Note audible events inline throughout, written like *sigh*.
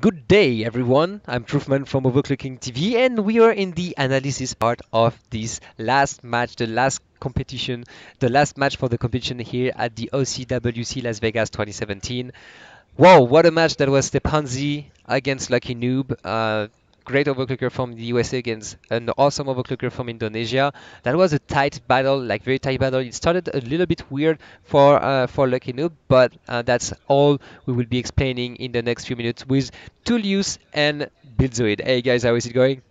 Good day, everyone. I'm Trouffman from Overclocking TV, and we are in the analysis part of this last match, the last competition, the last match for the competition here at the OCWC Las Vegas 2017. Wow, what a match that was Stepanzi against Lucky Noob. Uh, great overclocker from the USA against an awesome overclocker from Indonesia. That was a tight battle, like very tight battle. It started a little bit weird for uh, for Lucky Noob, but uh, that's all we will be explaining in the next few minutes with Toolius and Buildzoid. Hey guys, how is it going?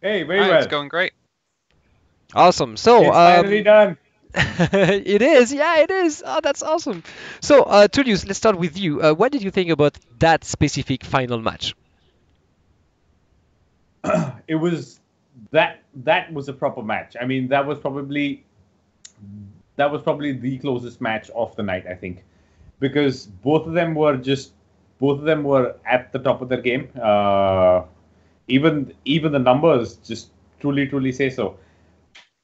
Hey, very Hi, well. It's going great. Awesome. So It's um, finally done. *laughs* it is, yeah, it is. Oh, that's awesome. So, uh, Toolius, let's start with you. Uh, what did you think about that specific final match? *clears throat* It was that that was a proper match. I mean, that was probably that was probably the closest match of the night, I think, because both of them were just both of them were at the top of their game. Uh, even even the numbers just truly truly say so.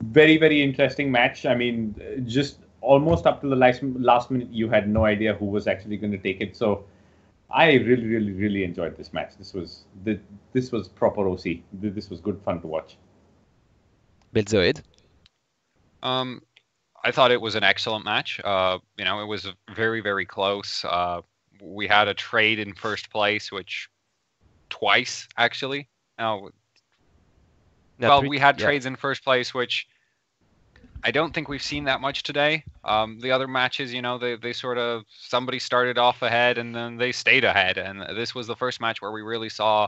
Very very interesting match. I mean, just almost up to the last last minute, you had no idea who was actually going to take it. So. I really, really, really enjoyed this match. This was the, this was proper OC. This was good fun to watch. Buildzoid. Um, I thought it was an excellent match. Uh, you know, it was very, very close. Uh, we had a trade in first place, which twice actually. Now, No, well, three- we had yeah. trades in first place, which I don't think we've seen that much today. Um, the other matches, you know, they, they sort of somebody started off ahead and then they stayed ahead, and this was the first match where we really saw,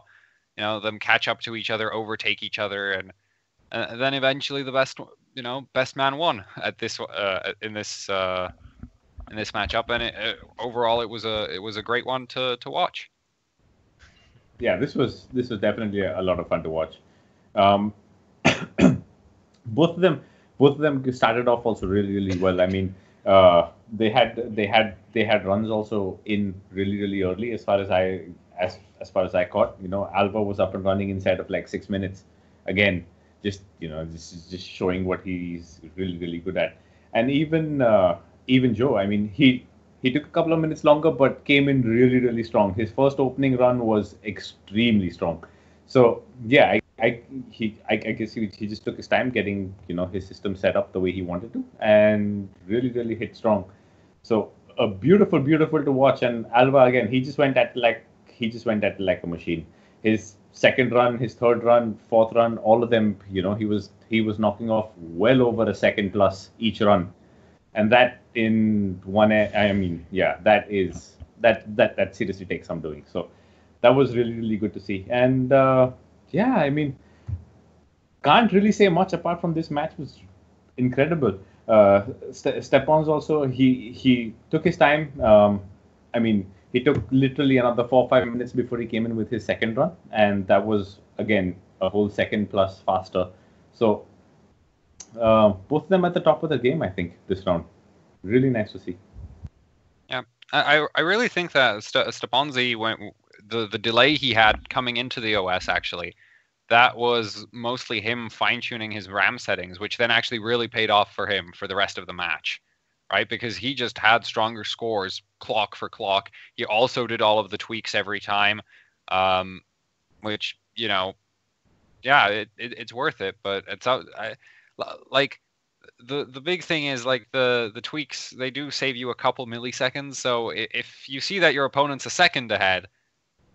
you know, them catch up to each other, overtake each other, and, and then eventually the best, you know, best man won at this uh, in this uh, in this matchup, and it, uh, overall it was a it was a great one to to watch. Yeah, this was this was definitely a, a lot of fun to watch. Um, *coughs* both of them both of them started off also really really well. I mean, uh, they had they had they had runs also in really really early as far as I as as far as I caught. You know, Alva was up and running inside of like six minutes. Again, just you know, this is just showing what he's really really good at. And even uh, even Joe, I mean, he he took a couple of minutes longer, but came in really really strong. His first opening run was extremely strong. So yeah, I, I he I, I guess he, he just took his time getting you know his system set up the way he wanted to, and really really hit strong. So a beautiful beautiful to watch. And Alva again, he just went at like he just went at like a machine. His second run, his third run, fourth run, all of them, you know, he was he was knocking off well over a second plus each run, and that in one. I mean, yeah, that is that that that seriously takes some doing. So that was really really good to see and uh, yeah i mean can't really say much apart from this match was incredible. Uh, Ste- stepan's also he he took his time. Um, i mean he took literally another four or five minutes before he came in with his second run and that was again a whole second plus faster. So uh, both of them at the top of the game i think this round. Really nice to see. Yeah, I I really think that St- Stepanzi went the the delay he had coming into the OS actually that was mostly him fine tuning his RAM settings, which then actually really paid off for him for the rest of the match, right? Because he just had stronger scores clock for clock. He also did all of the tweaks every time, um, which you know, yeah, it, it, it's worth it. But it's out I, like the the big thing is like the the tweaks they do save you a couple milliseconds so if you see that your opponent's a second ahead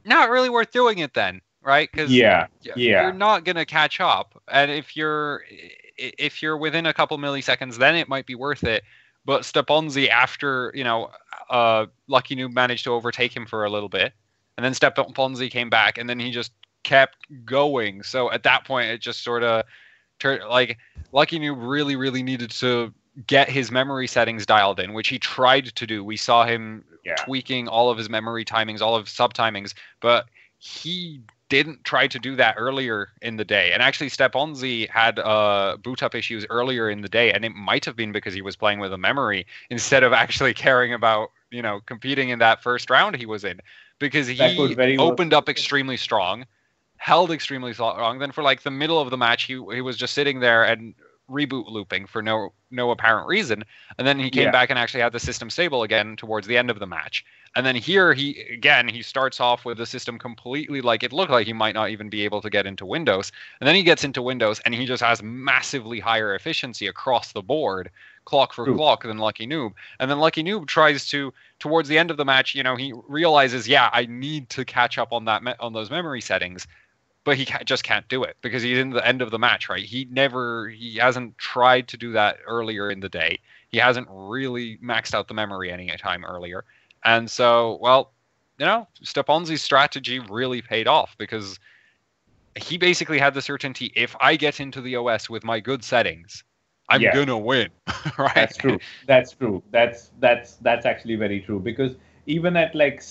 not really worth doing it then right? Because yeah yeah. you're not going to catch up. And if you're if you're within a couple milliseconds then it might be worth it. But Steponzi after you know uh Lucky Noob managed to overtake him for a little bit and then Steponzi came back and then he just kept going. So at that point it just sort of turned like Lucky Noob really, really needed to get his memory settings dialed in, which he tried to do. We saw him Yeah. tweaking all of his memory timings, all of sub timings, but he didn't try to do that earlier in the day. And actually, Steponzi had uh, boot up issues earlier in the day, and it might have been because he was playing with a memory instead of actually *laughs* caring about you know competing in that first round he was in, because he very well- opened up extremely strong held extremely strong. Then for like the middle of the match, he he was just sitting there and reboot looping for no no apparent reason, and then he came Yeah. back and actually had the system stable again towards the end of the match. And then here he again he starts off with the system completely like it looked like he might not even be able to get into Windows, and then he gets into Windows and he just has massively higher efficiency across the board, clock for True. clock than Lucky Noob. And then Lucky Noob tries to towards the end of the match, you know, he realizes, yeah, I need to catch up on that me- on those memory settings, but he ca- just can't do it because he's in the end of the match, right? He never, he hasn't tried to do that earlier in the day. He hasn't really maxed out the memory any time earlier, and so, well, you know, Steponzi's strategy really paid off because he basically had the certainty: if I get into the OS with my good settings, I'm Yeah. gonna win, *laughs* right? That's true. That's true. That's that's that's actually very true because even at like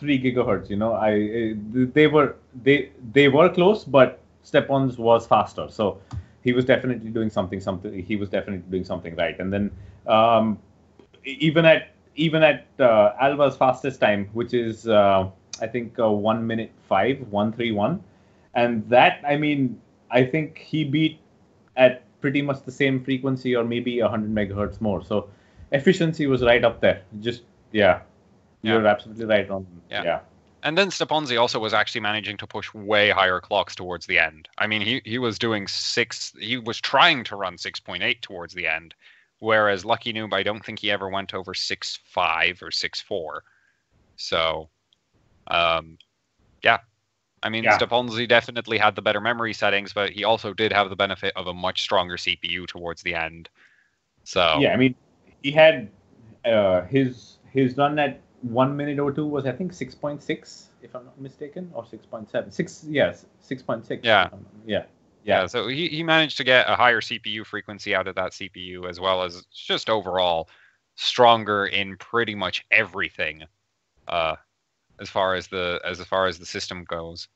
6.3 gigahertz, you know, I they were they they were close, but Stepan's was faster. So he was definitely doing something something. He was definitely doing something right. And then um, even at even at uh, Alva's fastest time, which is uh, I think uh, one minute five, one three one, and that I mean I think he beat at pretty much the same frequency or maybe 100 megahertz more. So efficiency was right up there. Just yeah, Yeah. you're absolutely right on. Yeah. Yeah, And then Steponzi also was actually managing to push way higher clocks towards the end. I mean, he, he was doing six, he was trying to run 6.8 towards the end, whereas Lucky Noob, I don't think he ever went over 6.5 or 6.4. So, um, yeah. I mean, Yeah. Steponzi definitely had the better memory settings, but he also did have the benefit of a much stronger CPU towards the end. So, yeah. I mean, he had uh, his his run at one minute or two was I think 6.6 if I'm not mistaken or 6.7. Six yes, 6.6. Yeah. if I'm- yeah. Yeah, so he, he managed to get a higher CPU frequency out of that CPU as well as just overall stronger in pretty much everything uh as far as the as far as the system goes.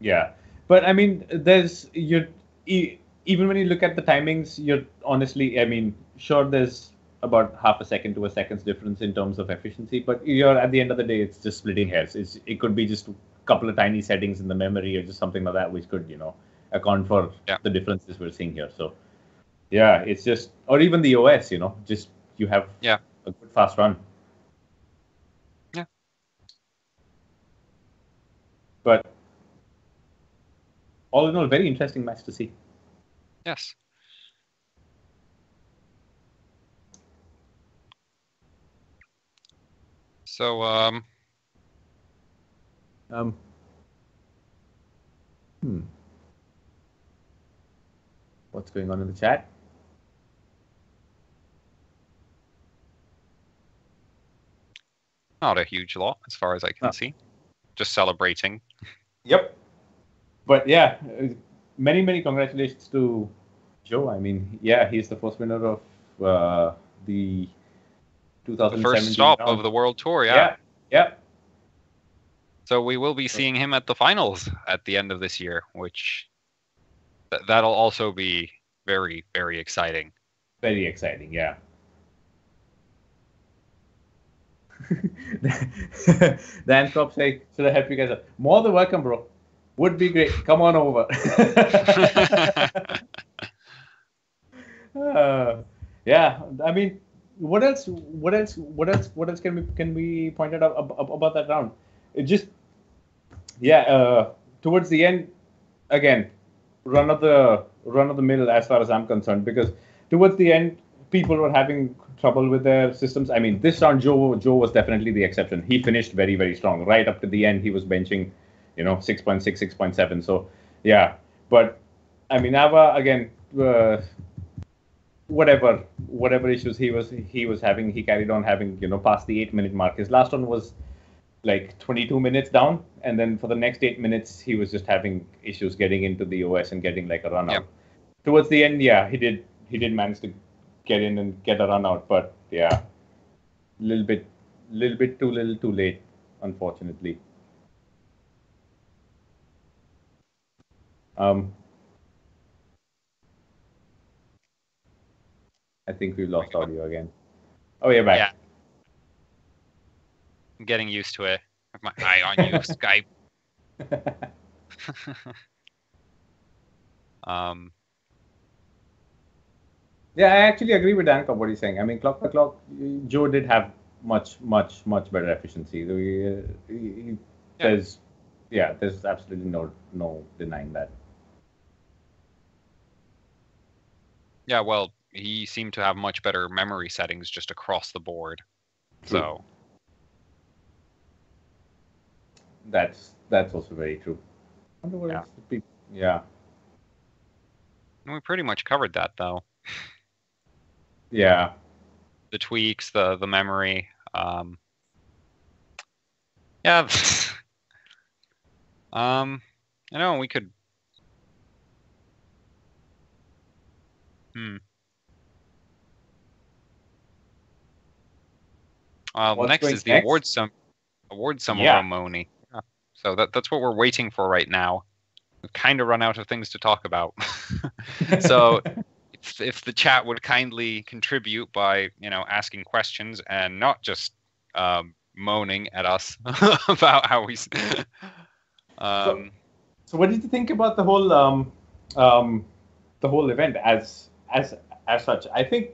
Yeah, but I mean, there's you e- even when you look at the timings, you're honestly, I mean, sure, there's about half a second to a second's difference in terms of efficiency, but you're at the end of the day, it's just splitting hairs. It's it could be just a couple of tiny settings in the memory or just something like that, which could you know account for Yeah. the differences we're seeing here. So, yeah, it's just or even the OS, you know, just you have Yeah. a good fast run. Yeah. But all in all, very interesting match to see. Yes. So um Um, hmm. What's going on in the chat? not a huge lot as far as I can No. see. Just celebrating. Yep. But yeah, many many congratulations to Joe. I mean, yeah, he's the first winner of uh, the The first stop round. of the world tour, yeah. yeah, yeah. So we will be seeing him at the finals at the end of this year, which th- that'll also be very, very exciting. Very exciting, yeah. *laughs* Dan Crop say, should I help you guys out? More than welcome, bro. Would be great. Come on over. *laughs* *laughs* Uh, yeah, I mean, what else? What else? What else? What else can we can we point out ab- ab- about that round? It just, yeah. Uh, towards the end, again, run of the run of the mill as far as I'm concerned, because towards the end, people were having trouble with their systems. I mean, this round, Joe Joe was definitely the exception. He finished very very strong. Right up to the end, he was benching, you know, 6.6, 6.7. So yeah, but I mean, Alva again. Uh, whatever whatever issues he was he was having he carried on having you know past the eight minute mark. His last one was like 22 minutes down and then for the next eight minutes he was just having issues getting into the os and getting like a run out. Yep. towards the end yeah he did he did manage to get in and get a run out but yeah a little bit little bit too little too late unfortunately. Um I think we've lost audio again. Oh, you're back. Yeah. I'm getting used to it. Have my eye on you, *laughs* Skype. *laughs* Um, Yeah, I actually agree with Dan what he's saying. I mean, clock by clock, Joe did have much, much, much better efficiency. He, he, Yeah. There's, yeah, there's absolutely no no denying that. Yeah, well, he seemed to have much better memory settings just across the board. True. So That's that's also very true. Yeah. else the peop- yeah, and we pretty much covered that though. yeah. The tweaks, the the memory. Um, yeah. *laughs* um, I know we could. Hmm. Uh, What's next is the next? award sum award Yeah. ceremony. Yeah. So that that's what we're waiting for right now. We've kind of run out of things to talk about. *laughs* So- *laughs* if, if the chat would kindly contribute by you know asking questions and not just um, moaning at us *laughs* about how we um, So, what did you think about the whole um, um, the whole event as as as such? I think,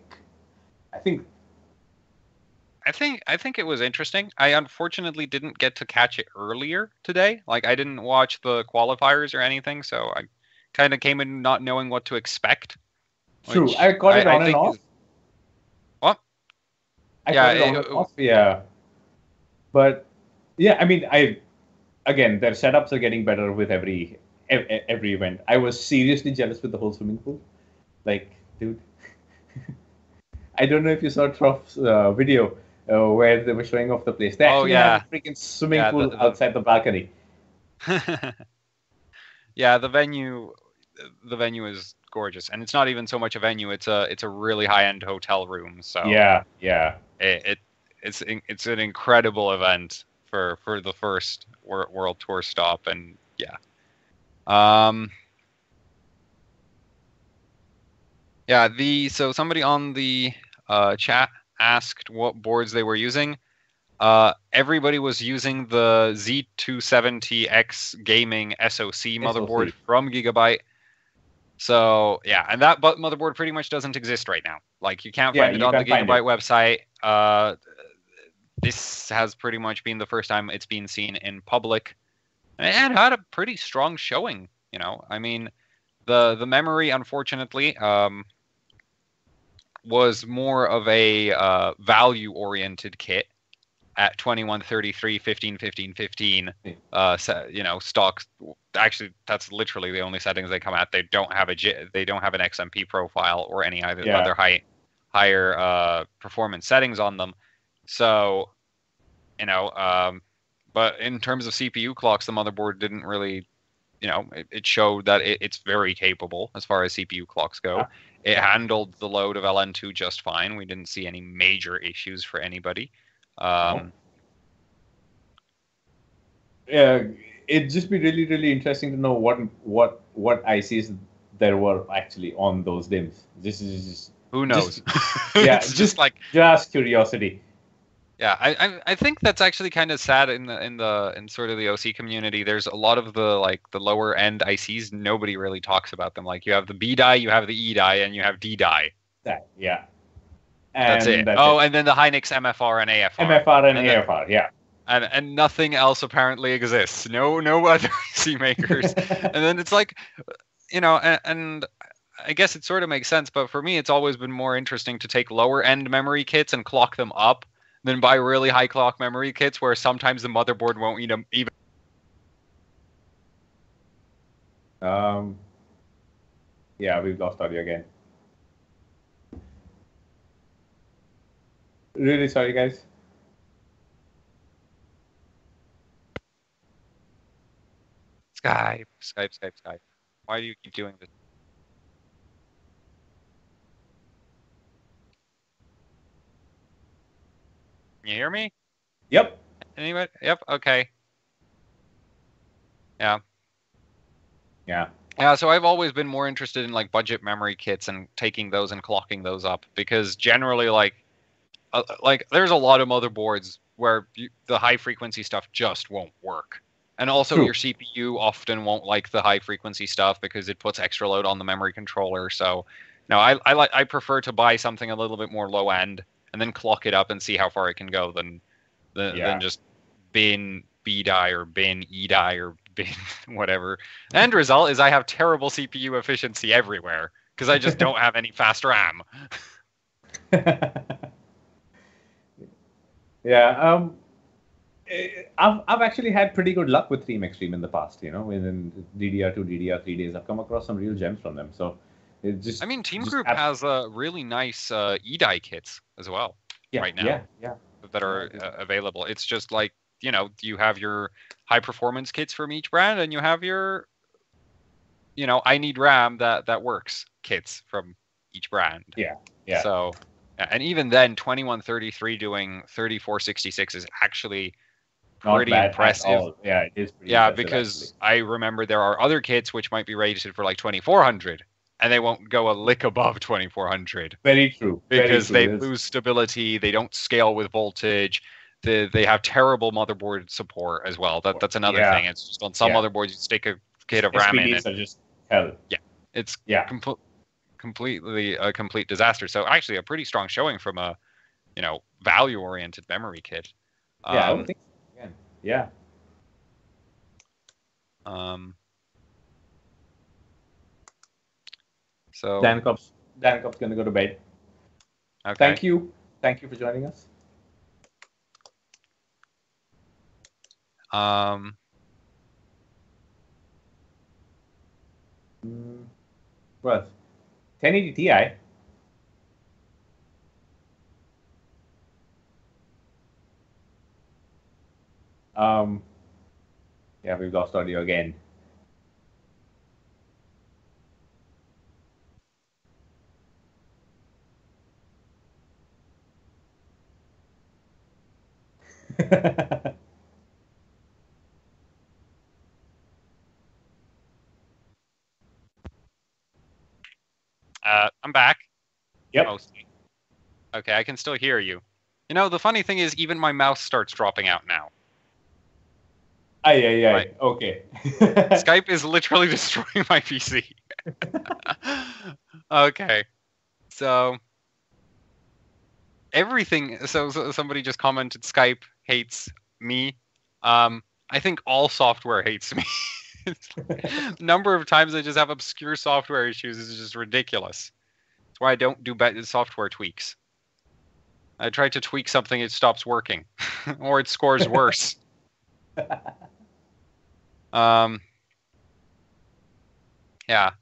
I think, I think I think it was interesting. I unfortunately didn't get to catch it earlier today. Like I didn't watch the qualifiers or anything, so I kind of came in not knowing what to expect. true. I caught it I on and off. is- What? I Yeah, caught it on it- and off. Yeah, but yeah, I mean, I again, their setups are getting better with every ev- ev- every event. I was seriously jealous with the whole swimming pool. Like, dude, *laughs* I don't know if you saw Troff's uh, video uh, where they were showing off the place. They Oh, yeah. freaking swimming Yeah, pool the- the- outside the balcony. *laughs* yeah, the venue, the venue is gorgeous, and it's not even so much a venue; it's a it's a really high end hotel room. So Yeah, yeah. it, it it's it's an incredible event for for the first wor- world tour stop, and yeah, um, yeah. The so somebody on the uh, chat asked what boards they were using. Uh, everybody was using the Z270X gaming SoC motherboard SoC. from Gigabyte. So yeah, and that but motherboard pretty much doesn't exist right now. Like you can't Yeah, find it on the Gigabyte website. Uh, this has pretty much been the first time it's been seen in public, and it had a pretty strong showing. You know, I mean, the the memory unfortunately um, was more of a uh, value oriented kit at 2133 15 15 15 Yeah. uh you know stocks actually that's literally the only settings they come at they don't have a they don't have an xmp profile or any either Yeah. other high higher uh performance settings on them so you know um but in terms of cpu clocks the motherboard didn't really you know it, it showed that it, it's very capable as far as cpu clocks go. It handled the load of ln2 just fine we didn't see any major issues for anybody um Yeah, it'd just be really, really interesting to know what what what ICs there were actually on those DIMs. This is just, who knows *laughs* yeah, it's just, just- like just curiosity. Yeah I, I i think that's actually kind of sad in the in the in sort of the oc community. There's a lot of the like the lower end ics nobody really talks about them. Like you have the b die you have the e die and you have d die. That yeah. that's And it. oh and then the hynix mfr and afr MFR and, and AFR, yeah. and and nothing else apparently exists. No no *laughs* other ic makers. *laughs* And then it's like you know and, and i guess it sort of makes sense but for me it's always been more interesting to take lower end memory kits and clock them up than buy really high clock memory kits where sometimes the motherboard won't even even Um, yeah, we've lost audio again. Really sorry, guys. skype skype skype skype why do you keep doing this you hear me Yep. anybody yep okay Yeah. Yeah, Yeah, so I've always been more interested in like budget memory kits and taking those and clocking those up because generally, like, uh, like there's a lot of motherboards where you, the high frequency stuff just won't work, and also True. your CPU often won't like the high frequency stuff because it puts extra load on the memory controller. So, no, I I like I prefer to buy something a little bit more low end and then clock it up and see how far it can go than than, Yeah. than just bin B die or bin E die or bin *laughs* whatever. End result is I have terrible CPU efficiency everywhere because I just don't have any fast RAM. *laughs* *laughs* yeah. Um, eh, I've I've actually had pretty good luck with Team Xtreem in the past. You know, in DDR2, DDR3 days, I've come across some real gems from them. So it just I mean, Team Group has uh, really nice uh, E die kits as well yeah, right now. Yeah, yeah. that are uh, available. It's just like you know you have your high performance kits from each brand, and you have your you know I need RAM that that works kits from each brand. Yeah, yeah. So and even then, twenty one thirty three doing thirty four sixty six is actually Not pretty impressive. Yeah, it is pretty yeah because I remember there are other kits which might be rated for like twenty four hundred. And they won't go a lick above 2400 very true. very because true. they It's- lose stability, they don't scale with voltage, they, they have terrible motherboard support as well. That that's another Yeah. thing. It's just on some Yeah. motherboards you stick a kit of RAM in SPDs it, are just hell. Yeah, it's Yeah. comple- completely a complete disaster. So actually, a pretty strong showing from a you know value oriented memory kit. Yeah, I Um, would think so. Again. Yeah. um, so Dancop's Dan Cobb's gonna go to bed. okay. Thank you. Thank you for joining us. Um, Mm, well, 1080 Ti. Um, yeah, we've lost audio again. *laughs* uh, I'm back. Yep. Mostly. Okay, I can still hear you. You know, the funny thing is, even my mouse starts dropping out now. Ay, ay, ay. Right. Okay. *laughs* Skype is literally *laughs* destroying my PC. okay. So everything so, so somebody just commented Skype hates me. Um I think all software hates me. *laughs* the number of times I just have obscure software issues is just ridiculous. That's why I don't do software tweaks. I try to tweak something, it stops working, *laughs* or it scores worse. *laughs* Um, yeah.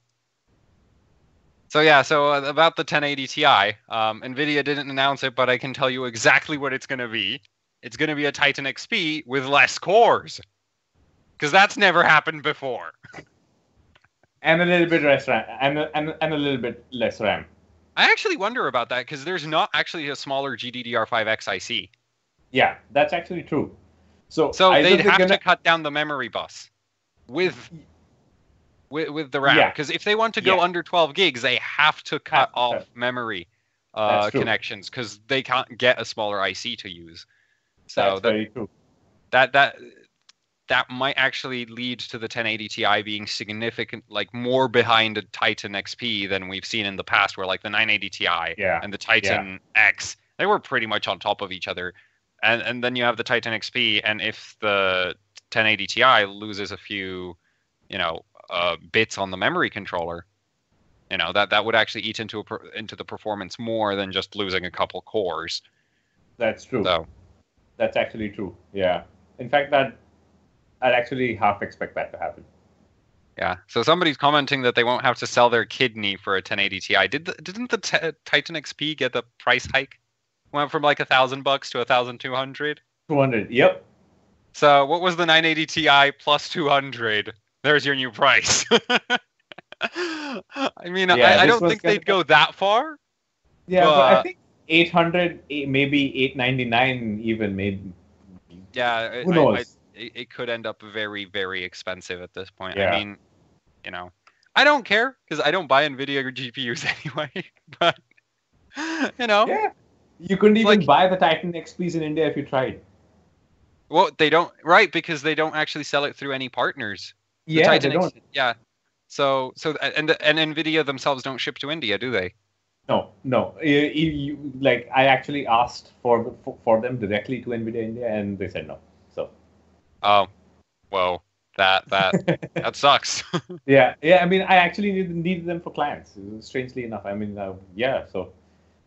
So yeah, so uh, about the 1080 Ti, um, Nvidia didn't announce it, but I can tell you exactly what it's going to be. It's going to be a Titan XP with less cores, because that's never happened before. and a little bit less RAM. And a, and, and a little bit less RAM. I actually wonder about that because there's not actually a smaller GDDR5X IC, Yeah, that's actually true. So, so they'd have gonna- to cut down the memory bus with with, with the RAM. Yeah. Because if they want to go Yeah. under 12 gigs, they have to cut to off cut. memory uh, connections because they can't get a smaller IC to use. So That's that, very true. that that that might actually lead to the 1080 Ti being significant, like more behind a Titan XP than we've seen in the past, where like the 980 Ti Yeah. and the Titan X, they were pretty much on top of each other. And and then you have the Titan XP, and if the 1080 Ti loses a few, you know, uh, bits on the memory controller, you know that that would actually eat into a, per- into the performance more than just losing a couple cores. That's true. So That's actually true. Yeah. In fact, that I'd actually half expect that to happen. yeah, so somebody's commenting that they won't have to sell their kidney for a 1080 Ti. Did the, didn't the t- Titan XP get the price hike? Went from like a thousand bucks to a thousand two hundred. 200. Yep. So what was the 980 Ti plus 200? There's your new price. *laughs* I mean, Yeah, I, I don't think they'd go that far. Yeah, but I think 800, eh, maybe 899 even, maybe. Yeah, Who I- knows? I- it, it could end up very, very expensive at this point. Yeah. I mean, you know, I don't care because I don't buy Nvidia GPUs *laughs* anyway. But you know, yeah. You couldn't even Like- buy the Titan XPs in India if you tried. well, they don't right because they don't actually sell it through any partners. The Yeah, Titan they don't. yeah. So so and and Nvidia themselves don't ship to India, do they? No, no. Like I actually asked for, for for them directly to Nvidia India, and they said no. So. Oh, well, that that *laughs* that sucks. *laughs* yeah, yeah. I mean, I actually needed, needed them for clients. Strangely enough, I mean, uh, yeah. So,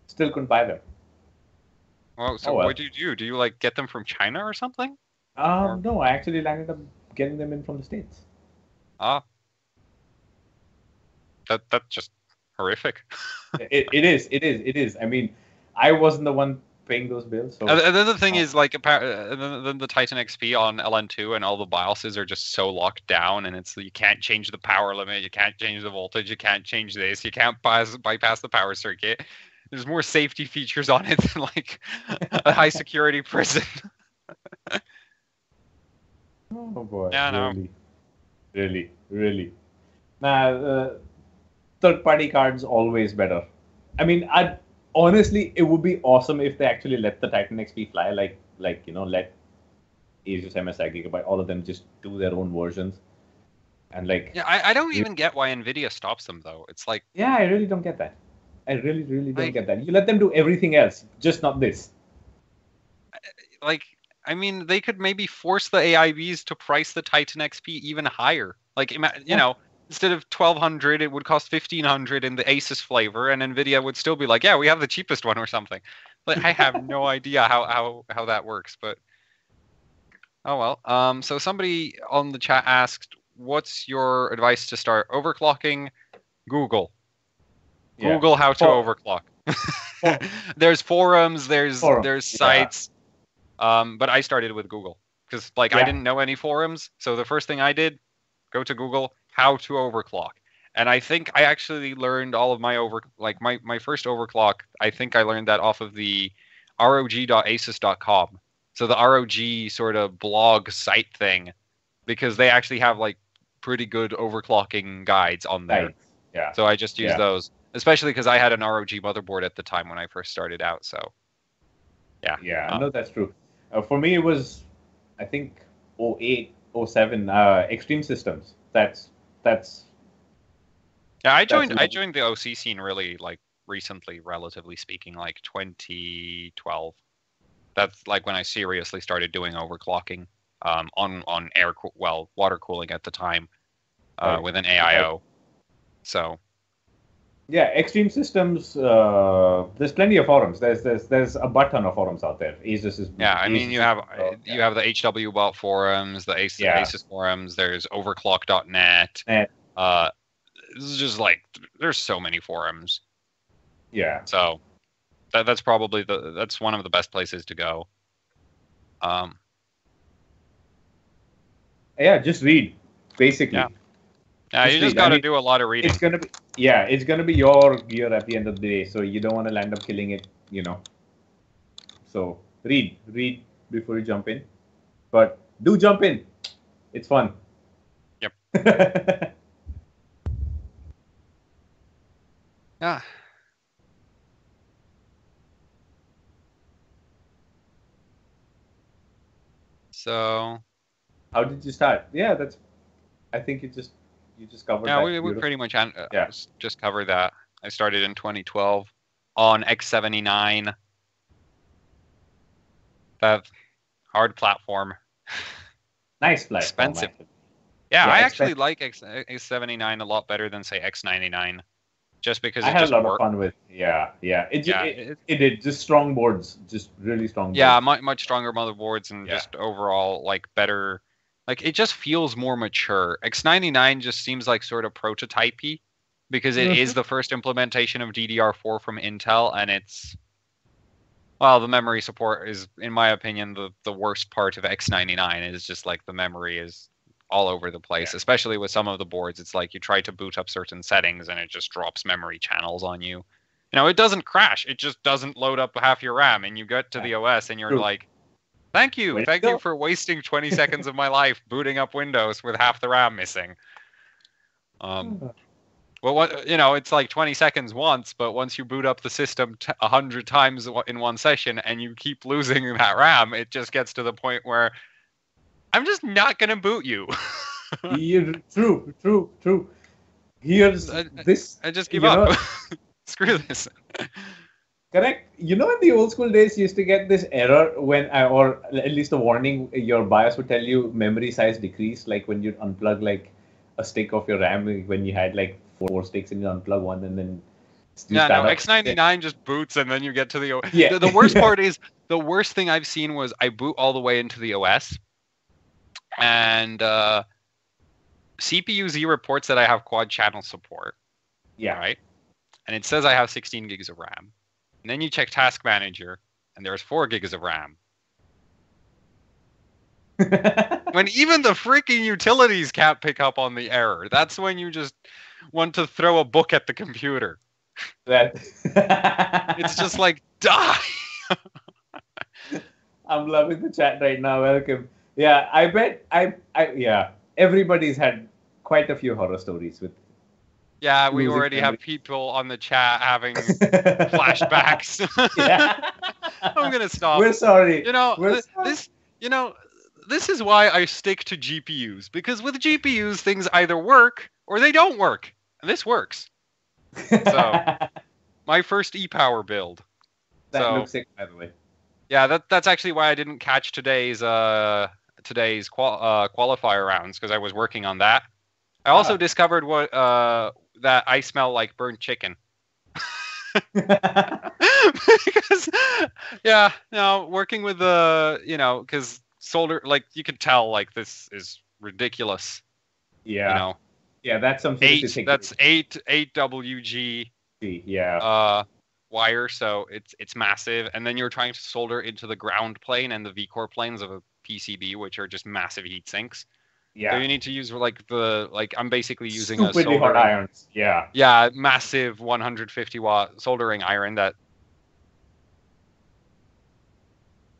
still couldn't buy them. Well, so oh, well. what do you do? Do you like get them from China or something? Um, or... no, I actually landed up getting them in from the states. Ah, that that just horrific. it, it is, it is, it is. I mean, I wasn't the one paying those bills. So. And then the thing is, like, uh, then the Titan XP on LN2 and all the BIOSes are just so locked down, and it's you can't change the power limit, you can't change the voltage, you can't change this, you can't bypass, bypass the power circuit. There's more safety features on it *laughs* than like a high security prison. *laughs* oh boy! Yeah, really, no. really, really. Nah, uh, third-party cards always better. I mean, I honestly, it would be awesome if they actually let the Titan XP fly, like like you know, let Asus, MSI, Gigabyte, all of them just do their own versions. And like, yeah, I, I don't even get why Nvidia stops them though. It's like, yeah, I really don't get that. I really, really don't like, get that. You let them do everything else, just not this. Like, I mean, they could maybe force the AIBs to price the Titan XP even higher. Like, you know, instead of 1200 it would cost 1500 in the asus flavor and nvidia would still be like yeah we have the cheapest one or something but i have no *laughs* idea how, how how that works but oh well um so somebody on the chat asked what's your advice to start overclocking google yeah. Google how to For- overclock. For- *laughs* there's forums, there's Forum. there's sites. Yeah. Um, but I started with Google because like yeah. I didn't know any forums, so the first thing I did, go to Google how to overclock. And I think I actually learned all of my over like my my first overclock. I think I learned that off of the rog.asus.com. So the ROG sort of blog site thing, because they actually have like pretty good overclocking guides on there. Right. Yeah. So I just use yeah. those especially because I had an ROG motherboard at the time when I first started out. So, yeah. Yeah, um, no, that's true. Uh, for me, it was, I think, 08, 07, uh, Extreme Systems. That's that's. Yeah, I joined. I joined the OC scene really like recently, relatively speaking, like 2012. That's like when I seriously started doing overclocking um, on on air, co- well, water cooling at the time uh, with an AIO. So yeah, Extreme Systems. Uh, there's plenty of forums. There's there's there's a button of forums out there. Asus is. Yeah, I mean you have you have the HW Bot forums, the Asus, yeah. Asus forums. There's Overclock.net. Net. Uh, this is just like there's so many forums. Yeah. So that that's probably the that's one of the best places to go. Um. Yeah, just read basically. Yeah. Yeah, you just got to do a lot of reading. It's gonna be yeah, it's gonna be your gear at the end of the day, so you don't want to land up killing it, you know. So read, read before you jump in, but do jump in. It's fun. Yep. yeah. *laughs* So. How did you start? Yeah, that's. I think you just you just covered. Yeah, we, we pretty much uh, yeah. just covered that. I started in 2012 on X79. That hard platform. Nice platform. Expensive. Yeah, yeah, I actually like X, X79 a lot better than say X99, just because I had a lot worked. of fun with. Yeah, yeah. It, yeah, it, it, it did just strong boards, just really strong. Yeah, much much stronger motherboards and yeah. just overall like better like it just feels more mature. X99 just seems like sort of prototypey because it mm-hmm. is the first implementation of DDR4 from Intel and it's well, the memory support is in my opinion the the worst part of X99 is just like the memory is all over the place, yeah. especially with some of the boards. It's like you try to boot up certain settings and it just drops memory channels on you. You know, it doesn't crash. It just doesn't load up half your RAM and you get to the OS and you're True. like Thank you. Thank you for wasting 20 *laughs* seconds of my life booting up Windows with half the RAM missing. Um, well, what, you know, it's like 20 seconds once, but once you boot up the system t- 100 times in one session and you keep losing *laughs* that RAM, it just gets to the point where I'm just not going to boot you. *laughs* yeah, true, true, true. here's I- this I just give up. know- Screw this. Correct. You know, in the old school days, you used to get this error when, uh, or at least a warning, your BIOS would tell you memory size decreased, like when you'd unplug like a stick of your RAM, when you had like four sticks and you unplug one and then. Yeah, no, X99 just boots and then you get to the O. *laughs* Yeah. The, the worst *laughs* part is the worst thing I've seen was I boot all the way into the OS, and uh, CPU Z reports that I have quad channel support. Yeah. Right. And it says I have 16 gigs of RAM. And then you check Task Manager, and there's four gigs of RAM. *laughs* When even the freaking utilities can't pick up on the error, that's when you just want to throw a book at the computer. that. *laughs* It's just like die. *laughs* I'm loving the chat right now. Welcome. Yeah, I bet I, I yeah. Everybody's had quite a few horror stories with Yeah, we already have people on the chat having *laughs* flashbacks. *laughs* *laughs* I'm gonna stop. We're sorry. you know, we're th- sorry. this, you know, this is why I stick to GPUs because with GPUs things either work or they don't work. And this works. So My first e-power build. so- looks sick, by the way. Yeah, that that's actually why I didn't catch today's uh today's qual- uh, qualifier rounds because I was working on that. I also Ah. discovered what uh that I smell like burnt chicken. *laughs* *laughs* because yeah no working with the you know because solder like you could tell like this is ridiculous yeah, you know. Yeah, that's something eight that's eight eight wg yeah, uh wire so it's it's massive. And then you're trying to solder into the ground plane and the vcore planes of a pcb which are just massive heat sinks so yeah. you need to use like the like i'm basically using a Stupidly hot soldering, irons. Yeah. yeah massive 150 watt soldering iron that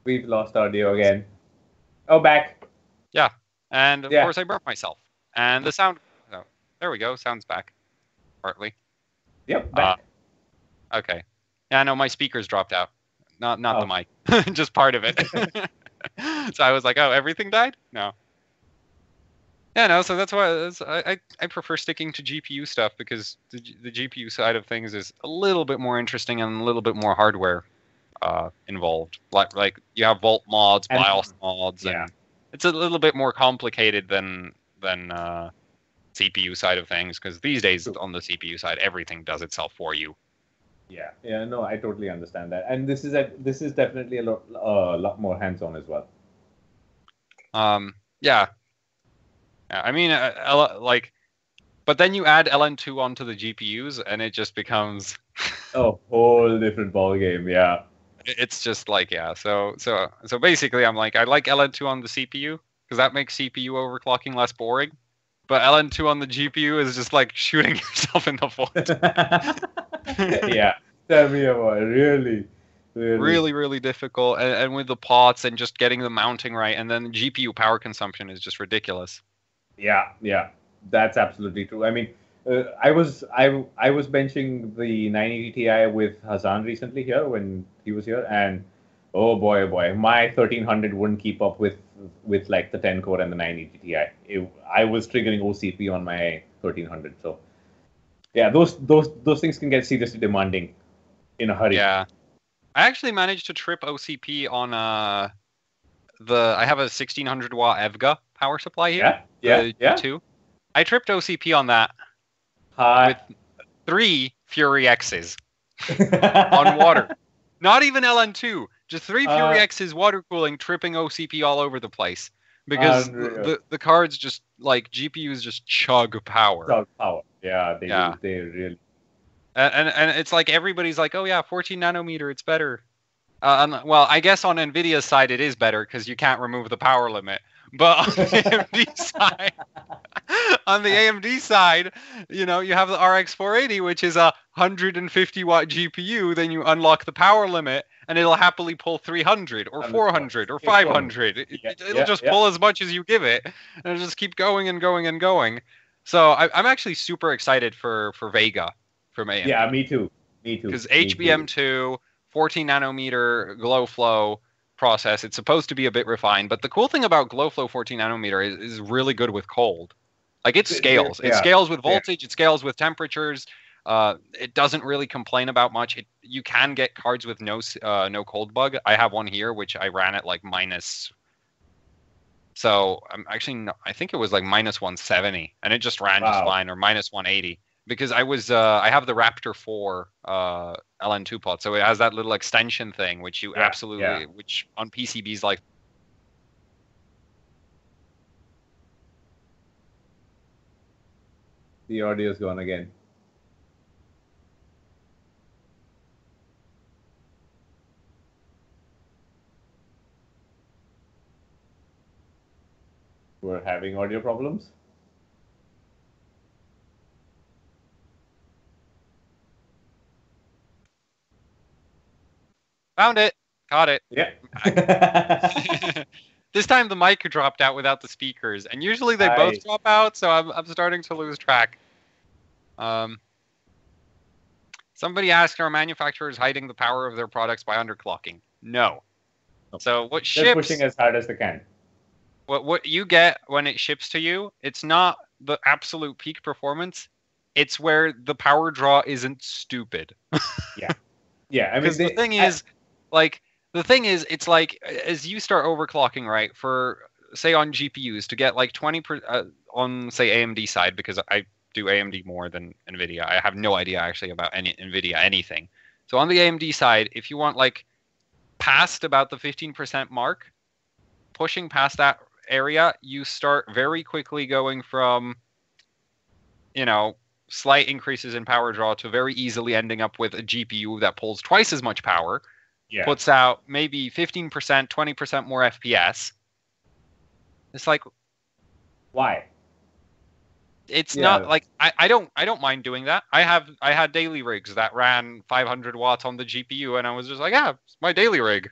We've lost audio again. Oh, back. Yeah, and of Yeah. course, I burnt myself. And the sound. Oh, there we go. Sounds back. Partly. Yep, Uh, back. Okay. Yeah, no, my speakers dropped out. Not not the Oh. mic. *laughs* Just part of it. *laughs* *laughs* so I was like, oh, everything died? No. Yeah, no. So that's why I, I prefer sticking to GPU stuff because the the GPU side of things is a little bit more interesting and a little bit more hardware uh, involved. Like like you have Volt mods, And- BIOS mods, yeah. and it's a little bit more complicated than than uh, CPU side of things because these days on the CPU side everything does itself for you. Yeah, yeah, no, I totally understand that, and this is a this is definitely a lot, a lot more hands-on as well. Um, yeah. I mean, uh, like, but then you add LN2 onto the GPUs, and it just becomes, *laughs* A whole different ballgame. Yeah, it's just like, yeah. So, so, so basically, I'm like, I like LN2 on the CPU because that makes CPU overclocking less boring. But LN2 on the GPU is just like *laughs* shooting yourself in the foot. *laughs* yeah. Tell me about it. Really, really, really, really difficult, and, and with the pots and just getting the mounting right, and then GPU power consumption is just ridiculous. Yeah, yeah, that's absolutely true. I mean, uh, I was I I was benching the 980 Ti with Hassan recently here when he was here, and oh boy, oh boy, my 1300 wouldn't keep up with with like the 10 core and the 980 Ti. It, I was triggering OCP on my 1300, so yeah, those those those things can get seriously demanding in a hurry. Yeah. I actually managed to trip OCP on uh the I have a 1600 watt EVGA power supply here. yeah, yeah, yeah. G2. I tripped OCP on that Hi. three Fury X's *laughs* on water. Not even LN2, just three Fury Uh, X's water cooling tripping OCP all over the place because the, Unreal. the the cards just like GPUs just chug power. Dog power. Yeah, they Yeah. They really. and, and and it's like everybody's like, oh yeah, 14 nanometer, it's better. Uh, well, I guess on Nvidia's side it is better because you can't remove the power limit. But on the AMD side, *laughs* on the AMD side, you know, you have the RX 480, which is a 150 watt GPU. Then you unlock the power limit, and it'll happily pull 300 or 400 or 500. It, yeah, just yeah. pull as much as you give it, and it'll just keep going and going and going. So I, I'm actually super excited for for Vega from AMD Yeah, me too. Me too. because. HBM2, 14 nanometer GloFo process. It's supposed to be a bit refined, but the cool thing about GloFo 14 nanometer is, is really good with cold. Like it scales. yeah. It scales with Yeah. voltage. It scales with temperatures. Uh, it doesn't really complain about much. It, you can get cards with no s- uh, no cold bug. I have one here which I ran at like minus. So I'm actually no, I think it was like minus 170, and it just ran just fine, or minus 180 because I was uh, I have the Raptor 4 uh, LN2 pod, so it has that little extension thing which you Yeah, absolutely yeah. which on PCBs like The audio's gone again. We're having audio problems. Found it, caught it. Yeah. *laughs* this time the mic dropped out without the speakers, and usually they Aye. both drop out, so I'm, I'm starting to lose track. Um, somebody asked, are manufacturers hiding the power of their products by underclocking? No. So what They're pushing as hard as they can. what what you get when it ships to you, it's not the absolute peak performance. It's where the power draw isn't stupid. *laughs* Yeah, Yeah, I mean, they, the thing is, like, the thing is, it's like as you start overclocking, right? For say on GPUs to get like 20 per, uh, on say AMD side because I do AMD more than Nvidia. I have no idea actually about any Nvidia anything. So on the AMD side, if you want like past about the 15% mark, pushing past that area, you start very quickly going from you know slight increases in power draw to very easily ending up with a GPU that pulls twice as much power, yeah, puts out maybe 15%, 20% more FPS. It's like why? it's Yeah. not like I, I don't I don't mind doing that. I have I had daily rigs that ran 500 watts on the GPU and I was just like, yeah, it's my daily rig.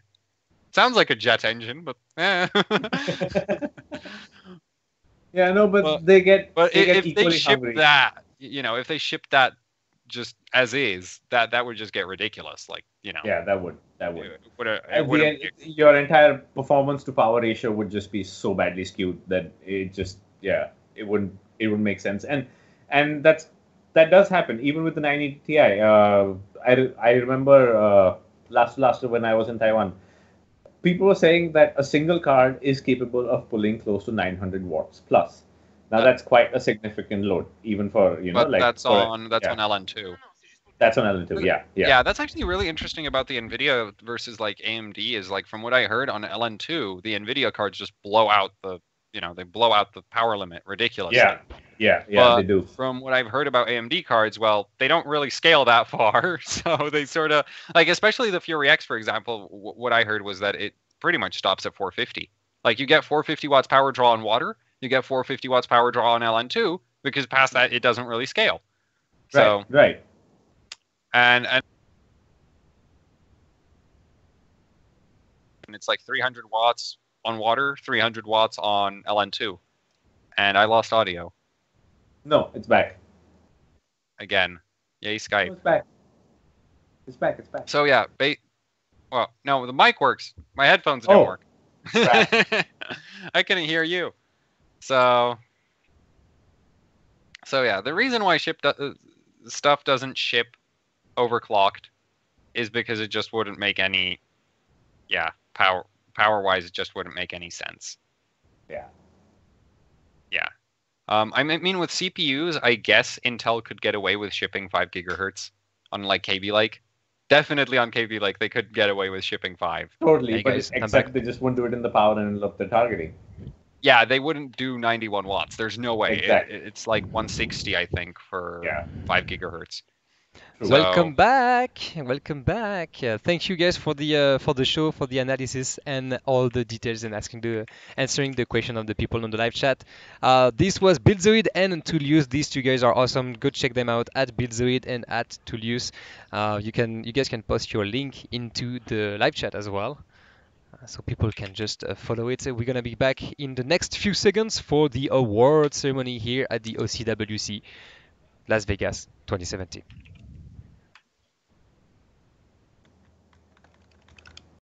Sounds like a jet engine, but eh. *laughs* Yeah, no, but Well, they get but they i- get if they ship hungry. that, you know, if they ship that just as is, that that would just get ridiculous. Like, you know, Yeah, that would that would. would would end, your entire performance to power ratio would just be so badly skewed that it just yeah it wouldn't it wouldn't make sense and and that's that does happen even with the 980 Ti. Uh, I I remember uh, last last when I was in Taiwan, people were saying that a single card is capable of pulling close to 900 watts plus. Now that's quite a significant load even for you know but like that's a- on that's yeah. on LN2. that's on L2 yeah yeah Yeah. that's actually really interesting about the Nvidia versus like AMD is like from what I heard on LN2, the Nvidia cards just blow out the you know they blow out the power limit ridiculously. yeah yeah yeah But they do From what I've heard about AMD cards, well, they don't really scale that *laughs* far, so they sort of like especially the Fury X, for example. W- what I heard was that it pretty much stops at 450. Like you get 450 watts power draw on water, you get 450 watts power draw on LN2 because past that it doesn't really scale. So right right and and and it's like 300 watts on water, 300 watts on LN2, and I lost audio no it's back again. Yay, No, Skype. it's back it's back it's back So yeah, ba- well, no, the mic works. My headphones don't Oh, work. *laughs* right. I couldn't hear you. So, so yeah, the reason why ship do- uh, stuff doesn't ship overclocked is because it just wouldn't make any, yeah, power power wise, it just wouldn't make any sense. yeah Yeah. Um, I mean, with CPUs, I guess Intel could get away with shipping five gigahertz on like Kaby Lake. Definitely on Kaby Lake, they could get away with shipping five. Totally, but guys, I'm except back. they just won't do it in the power and of the targeting. Yeah, they wouldn't do 91 watts. There's no way. It- Exactly. it's like 160, I think, for Yeah. five gigahertz. So- Welcome back. Welcome back. Uh, thank you guys for the uh, for the show, for the analysis and all the details and asking the answering the question of the people on the live chat. Uh, this was Buildzoid and Toolius. These two guys are awesome. Go check them out at Buildzoid and at Toolius. Uh, you can you guys can post your link into the live chat as well. So people can just uh, follow it. We're gonna be back in the next few seconds for the award ceremony here at the OCWC Las Vegas 2017.